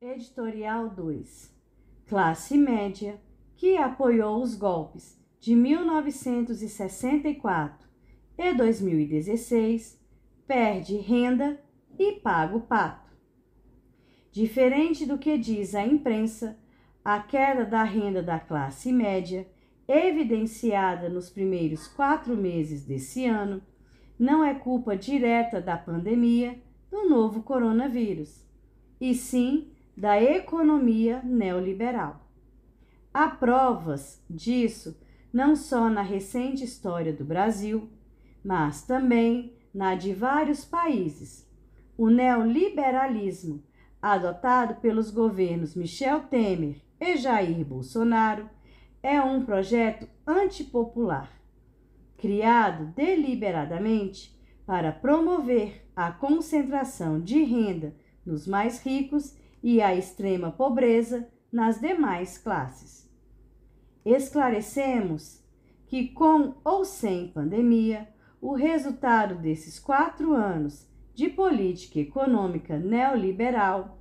Editorial 2 Classe média que apoiou os golpes de 1964 e 2016 perde renda e paga o pato. Diferente do que diz a imprensa, a queda da renda da classe média, evidenciada nos primeiros quatro meses desse ano, não é culpa direta da pandemia do novo coronavírus, e sim da economia neoliberal. Há provas disso não só na recente história do Brasil, mas também na de vários países. O neoliberalismo, adotado pelos governos Michel Temer e Jair Bolsonaro, é um projeto antipopular, criado deliberadamente para promover a concentração de renda nos mais ricos e a extrema pobreza nas demais classes. Esclarecemos que, com ou sem pandemia, o resultado desses quatro anos de política econômica neoliberal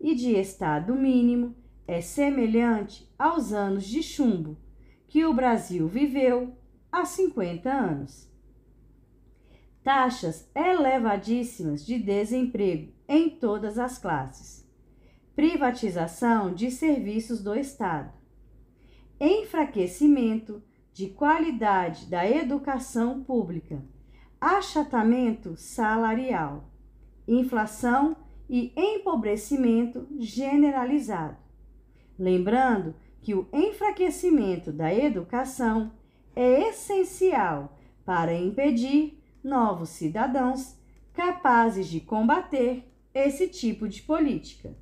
e de Estado mínimo é semelhante aos anos de chumbo que o Brasil viveu há 50 anos. Taxas elevadíssimas de desemprego em todas as classes. Privatização de serviços do Estado. Enfraquecimento de qualidade da educação pública, achatamento salarial, inflação e empobrecimento generalizado. Lembrando que o enfraquecimento da educação é essencial para impedir novos cidadãos capazes de combater esse tipo de política.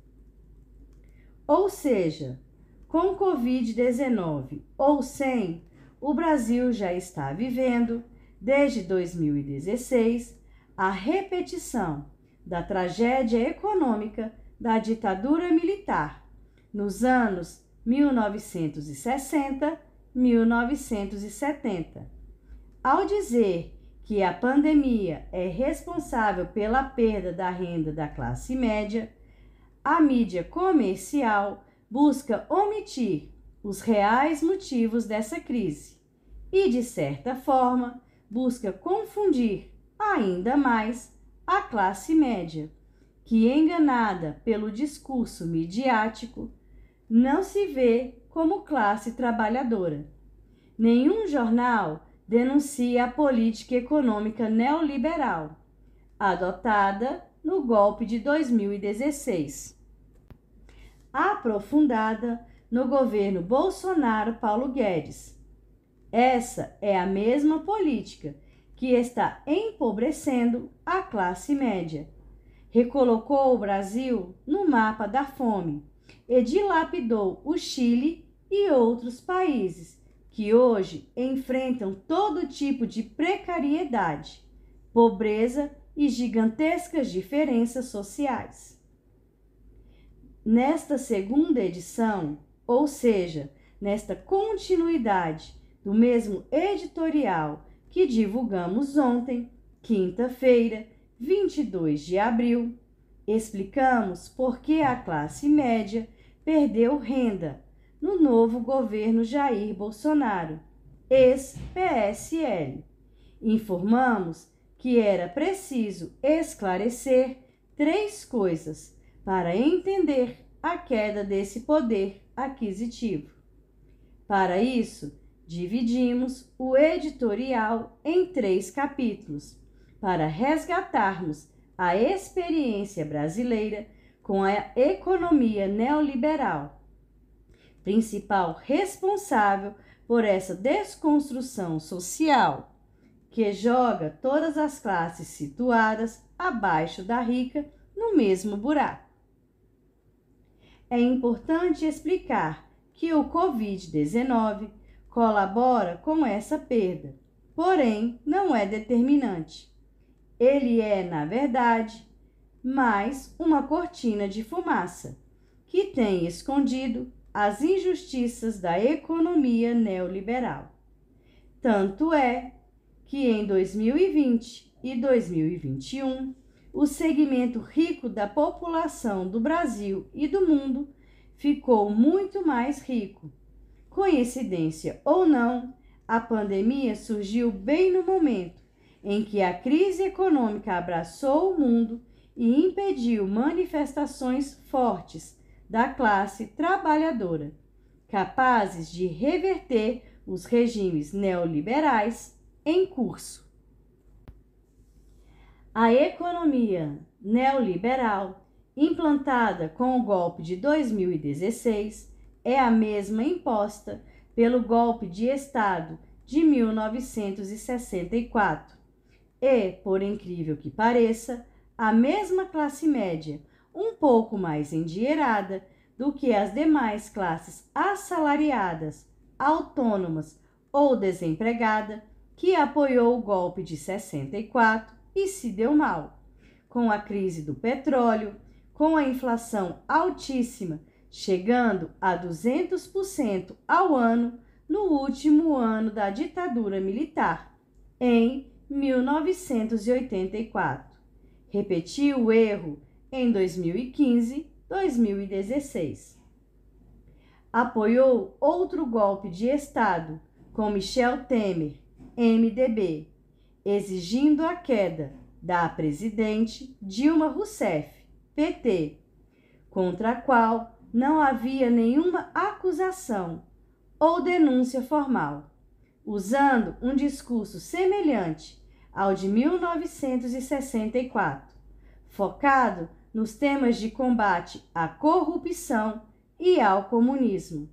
Ou seja, com Covid-19 ou sem, o Brasil já está vivendo, desde 2016, a repetição da tragédia econômica da ditadura militar nos anos 1960-1970. Ao dizer que a pandemia é responsável pela perda da renda da classe média, a mídia comercial busca omitir os reais motivos dessa crise e, de certa forma, busca confundir ainda mais a classe média, que, enganada pelo discurso midiático, não se vê como classe trabalhadora. Nenhum jornal denuncia a política econômica neoliberal adotada no golpe de 2016, aprofundada no governo Bolsonaro Paulo Guedes. Essa é a mesma política que está empobrecendo a classe média. Recolocou o Brasil no mapa da fome e dilapidou o Chile e outros países que hoje enfrentam todo tipo de precariedade, pobreza e gigantescas diferenças sociais. Nesta segunda edição, ou seja, nesta continuidade do mesmo editorial que divulgamos ontem, quinta-feira, 22 de abril, explicamos por que a classe média perdeu renda no novo governo Jair Bolsonaro, ex-PSL. Informamos que era preciso esclarecer três coisas para entender a queda desse poder aquisitivo. Para isso, dividimos o editorial em três capítulos, para resgatarmos a experiência brasileira com a economia neoliberal, principal responsável por essa desconstrução social que joga todas as classes situadas abaixo da rica no mesmo buraco. É importante explicar que o Covid-19 colabora com essa perda, porém não é determinante. Ele é, na verdade, mais uma cortina de fumaça que tem escondido as injustiças da economia neoliberal. Tanto é que em 2020 e 2021 o segmento rico da população do Brasil e do mundo ficou muito mais rico. Coincidência ou não, a pandemia surgiu bem no momento em que a crise econômica abraçou o mundo e impediu manifestações fortes da classe trabalhadora, capazes de reverter os regimes neoliberais em curso. A economia neoliberal, implantada com o golpe de 2016, é a mesma imposta pelo golpe de Estado de 1964 e, por incrível que pareça, a mesma classe média, um pouco mais endinheirada do que as demais classes assalariadas, autônomas ou desempregada, que apoiou o golpe de 64 e se deu mal. Com a crise do petróleo, com a inflação altíssima, chegando a 200% ao ano no último ano da ditadura militar, em 1984. Repetiu o erro em 2015, 2016. Apoiou outro golpe de Estado com Michel Temer, MDB, exigindo a queda da presidente Dilma Rousseff, PT, contra a qual não havia nenhuma acusação ou denúncia formal usando um discurso semelhante ao de 1964, focado nos temas de combate à corrupção e ao comunismo.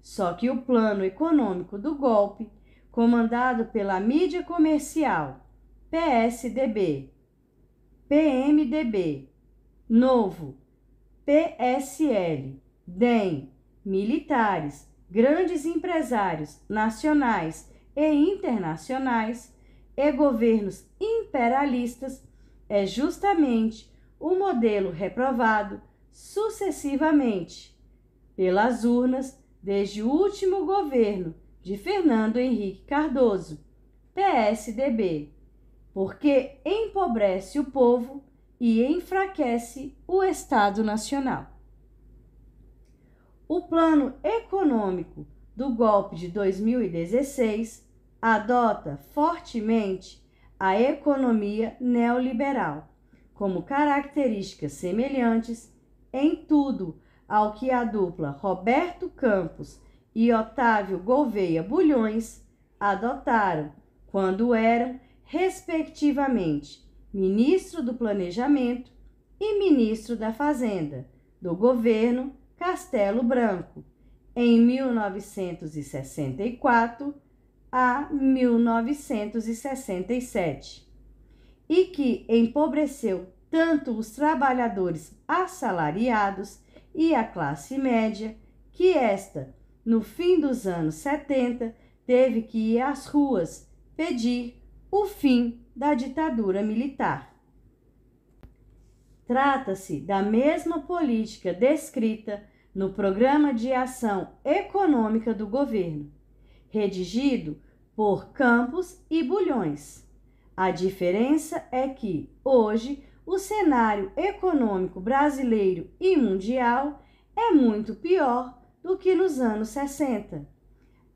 Só que o plano econômico do golpe, comandado pela mídia comercial PSDB, PMDB, Novo, PSL, DEM, militares, grandes empresários nacionais e internacionais e governos imperialistas é justamente o modelo reprovado sucessivamente pelas urnas desde o último governo de Fernando Henrique Cardoso, PSDB, porque empobrece o povo e enfraquece o Estado Nacional. O plano econômico do golpe de 2016 adota fortemente a economia neoliberal, como características semelhantes em tudo ao que a dupla Roberto Campos e Otávio Gouveia Bulhões adotaram quando eram, respectivamente, ministro do Planejamento e ministro da Fazenda do governo Castelo Branco em 1964 a 1967 e que empobreceu tanto os trabalhadores assalariados e a classe média que esta, no fim dos anos 70, teve que ir às ruas pedir o fim da ditadura militar. Trata-se da mesma política descrita no Programa de Ação Econômica do Governo, redigido por Campos e Bulhões. A diferença é que, hoje, o cenário econômico brasileiro e mundial é muito pior do que nos anos 60.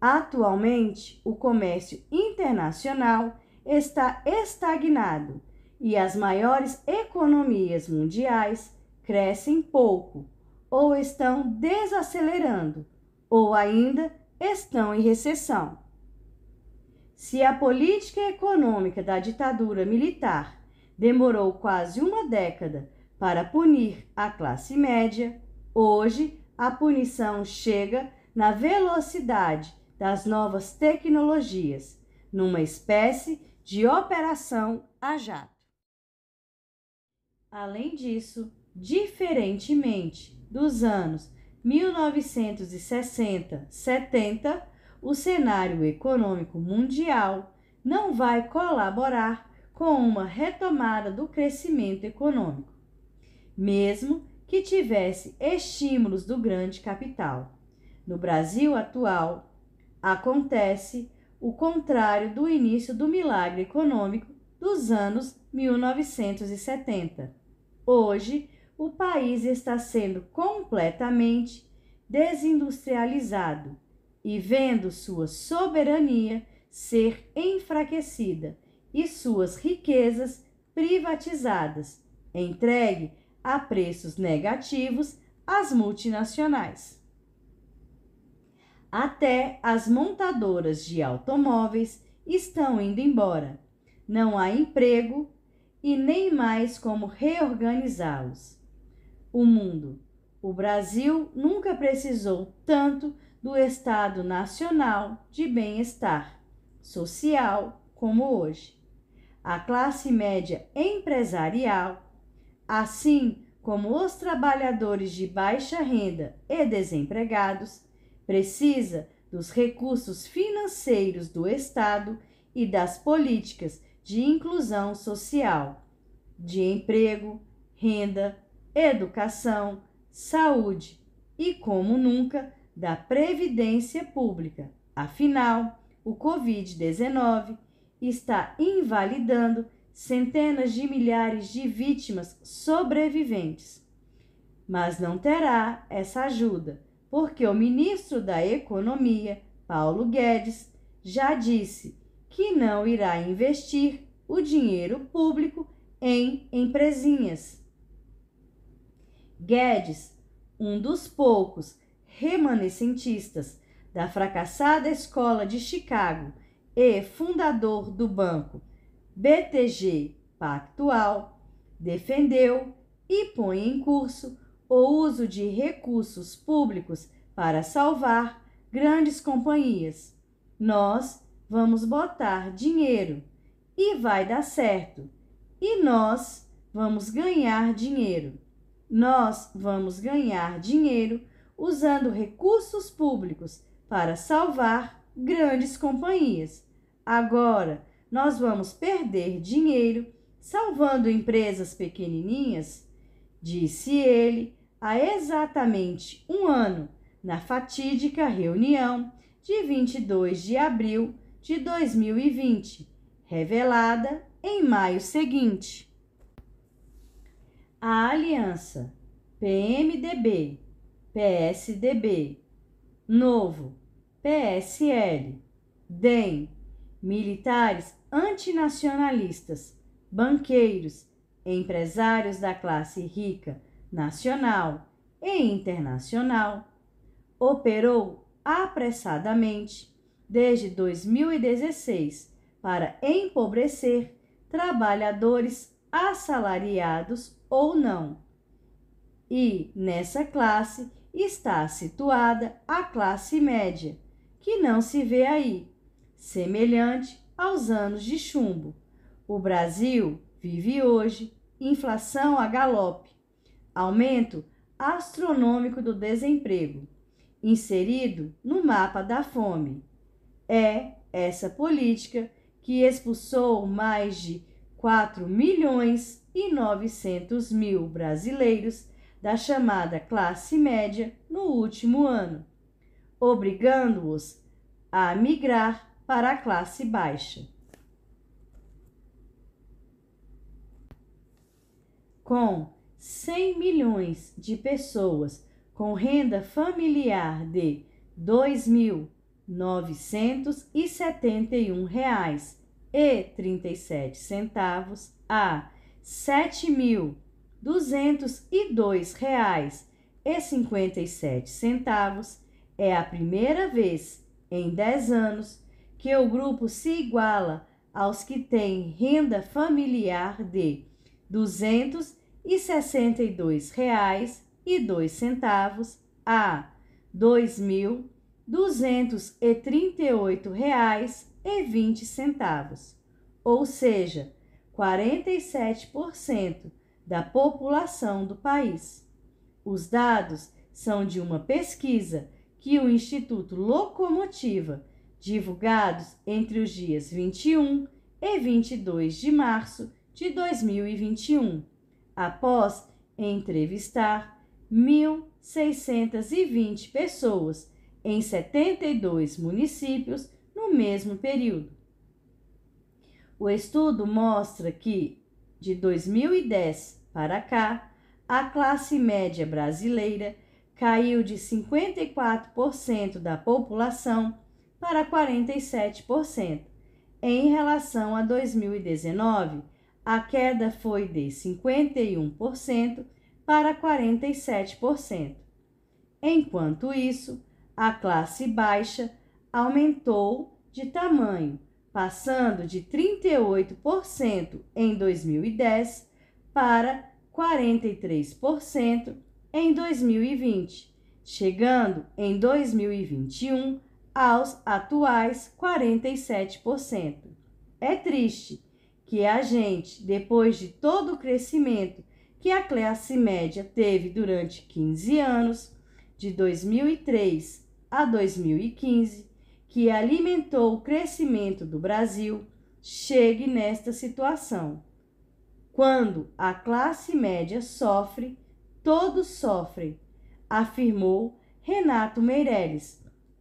Atualmente, o comércio internacional está estagnado e as maiores economias mundiais crescem pouco ou estão desacelerando, ou ainda estão em recessão. Se a política econômica da ditadura militar demorou quase uma década para punir a classe média, hoje a punição chega na velocidade das novas tecnologias, numa espécie de operação a jato. Além disso, diferentemente dos anos 1960-70, o cenário econômico mundial não vai colaborar com uma retomada do crescimento econômico, mesmo que tivesse estímulos do grande capital. No Brasil atual, acontece o contrário do início do milagre econômico dos anos 1970. Hoje, o país está sendo completamente desindustrializado e vendo sua soberania ser enfraquecida e suas riquezas privatizadas, entregue a preços negativos às multinacionais. Até as montadoras de automóveis estão indo embora. Não há emprego e nem mais como reorganizá-los. O mundo. O Brasil nunca precisou tanto do Estado Nacional de Bem-Estar Social como hoje. A classe média empresarial, assim como os trabalhadores de baixa renda e desempregados, precisa dos recursos financeiros do Estado e das políticas de inclusão social, de emprego, renda, educação, saúde e, como nunca, da previdência pública. Afinal, o Covid-19 está invalidando centenas de milhares de vítimas sobreviventes. Mas não terá essa ajuda porque o ministro da Economia, Paulo Guedes, já disse que não irá investir o dinheiro público em empresinhas. Guedes, um dos poucos remanescentistas da fracassada escola de Chicago e fundador do banco BTG Pactual, defendeu e põe em curso o uso de recursos públicos para salvar grandes companhias. Nós vamos botar dinheiro e vai dar certo. E nós vamos ganhar dinheiro. Nós vamos ganhar dinheiro usando recursos públicos para salvar grandes companhias. Agora, nós vamos perder dinheiro salvando empresas pequenininhas? Disse ele há exatamente um ano, na fatídica reunião de 22 de abril de 2020, revelada em maio seguinte. A aliança PMDB, PSDB, Novo, PSL, DEM, militares antinacionalistas, banqueiros, empresários da classe rica nacional e internacional, operou apressadamente desde 2016 para empobrecer trabalhadores assalariados ou não. E nessa classe está situada a classe média, que não se vê aí, semelhante aos anos de chumbo. O Brasil vive hoje inflação a galope, aumento astronômico do desemprego, inserido no mapa da fome. É essa política que expulsou mais de 4 milhões e 900 mil brasileiros da chamada classe média no último ano, obrigando-os a migrar para a classe baixa. Com 100 milhões de pessoas com renda familiar de R$ 2.971,37 a R$ 7.202,57 é a primeira vez em 10 anos que o grupo se iguala aos que têm renda familiar de R$ 200 e sessenta e dois reais e dois centavos a vinte centavos, ou seja, 47% da população do país. Os dados são de uma pesquisa que o Instituto Locomotiva, divulgados entre os dias 21 e 22 de março de 2021 após entrevistar 1.620 pessoas em 72 municípios no mesmo período. O estudo mostra que, de 2010 para cá, a classe média brasileira caiu de 54% da população para 47%. Em relação a 2019, a queda foi de 51% para 47%. Enquanto isso, a classe baixa aumentou de tamanho passando de 38% em 2010 para 43% em 2020, chegando em 2021 aos atuais 47%. É triste que a gente, depois de todo o crescimento que a classe média teve durante 15 anos, de 2003 a 2015, que alimentou o crescimento do Brasil chegue nesta situação. Quando a classe média sofre, todos sofrem, afirmou Renato Meireles,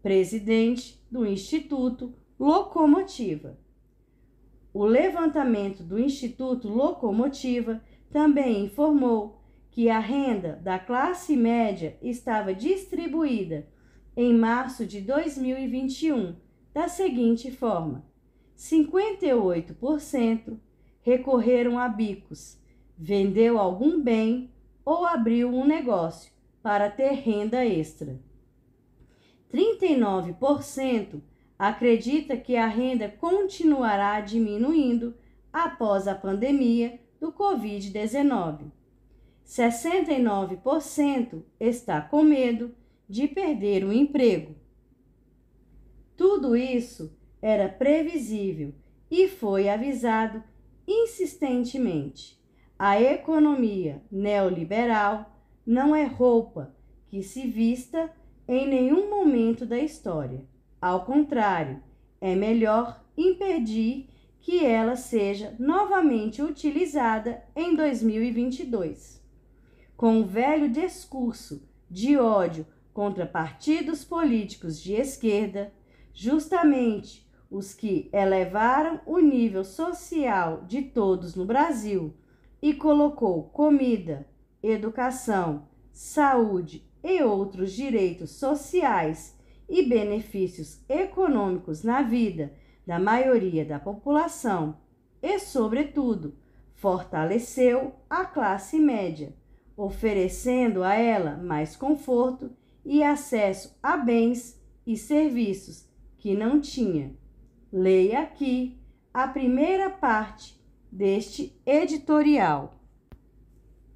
presidente do Instituto Locomotiva. O levantamento do Instituto Locomotiva também informou que a renda da classe média estava distribuída em março de 2021 da seguinte forma: 58% recorreram a bicos, vendeu algum bem ou abriu um negócio para ter renda extra. 39% acredita que a renda continuará diminuindo após a pandemia do Covid-19. 69% está com medo de perder o emprego. Tudo isso era previsível e foi avisado insistentemente. A economia neoliberal não é roupa que se vista em nenhum momento da história. Ao contrário, é melhor impedir que ela seja novamente utilizada em 2022. Com o velho discurso de ódio contra partidos políticos de esquerda, justamente os que elevaram o nível social de todos no Brasil e colocou comida, educação, saúde e outros direitos sociais e benefícios econômicos na vida da maioria da população e, sobretudo, fortaleceu a classe média, oferecendo a ela mais conforto e acesso a bens e serviços que não tinha. Leia aqui a primeira parte deste editorial.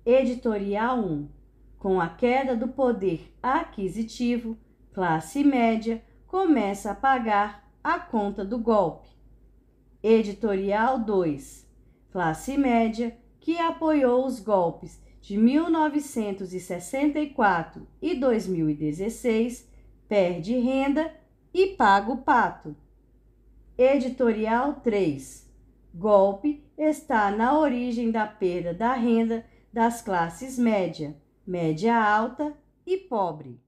Editorial 1. Com a queda do poder aquisitivo, classe média começa a pagar a conta do golpe. Editorial 2. Classe média que apoiou os golpes de 1964 e 2016 perde renda e paga o pato. Editorial 3. Golpe está na origem da perda da renda das classes média, média alta e pobre.